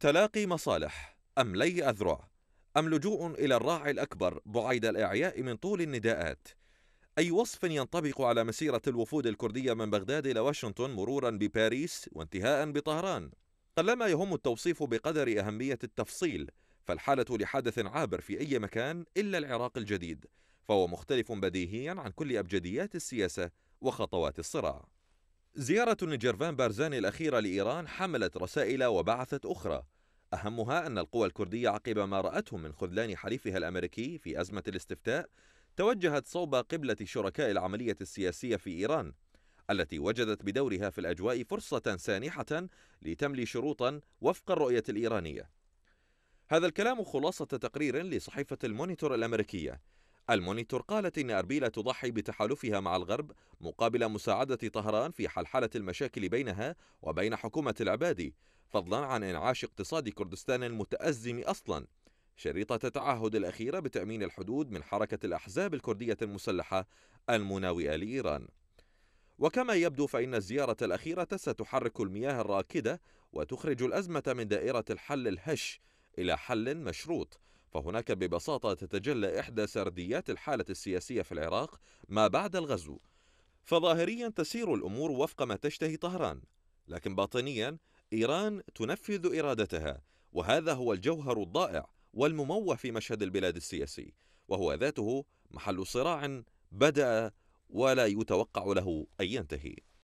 تلاقي مصالح. أم لي أذرع. أم لجوء إلى الراعي الأكبر بعيد الإعياء من طول النداءات. أي وصف ينطبق على مسيرة الوفود الكردية من بغداد إلى واشنطن مرورا بباريس وانتهاء بطهران؟ قلما يهم التوصيف بقدر أهمية التفصيل فالحالة لحدث عابر في أي مكان إلا العراق الجديد فهو مختلف بديهيا عن كل أبجديات السياسة وخطوات الصراع. زيارة نجرفان بارزاني الأخيرة لإيران حملت رسائل وبعثت أخرى. أهمها أن القوى الكردية عقب ما رأته من خذلان حليفها الأمريكي في أزمة الاستفتاء توجهت صوب قبلة شركاء العملية السياسية في إيران التي وجدت بدورها في الأجواء فرصة سانحة لتملي شروطا وفق الرؤية الإيرانية. هذا الكلام خلاصة تقرير لصحيفة المونيتور الأمريكية. المونيتور قالت إن أربيل تضحي بتحالفها مع الغرب مقابل مساعدة طهران في حلحلة المشاكل بينها وبين حكومة العبادي فضلا عن إنعاش اقتصاد كردستان المتأزم أصلا. شريطة التعهد الأخيرة بتأمين الحدود من حركة الأحزاب الكردية المسلحة المناوئة لإيران. وكما يبدو فإن الزيارة الأخيرة ستحرك المياه الراكدة وتخرج الأزمة من دائرة الحل الهش إلى حل مشروط فهناك ببساطة تتجلى إحدى سرديات الحالة السياسية في العراق ما بعد الغزو. فظاهريا تسير الأمور وفق ما تشتهي طهران. لكن باطنيا إيران تنفذ إرادتها وهذا هو الجوهر الضائع والمموه في مشهد البلاد السياسي وهو ذاته محل صراع بدأ ولا يتوقع له أن ينتهي.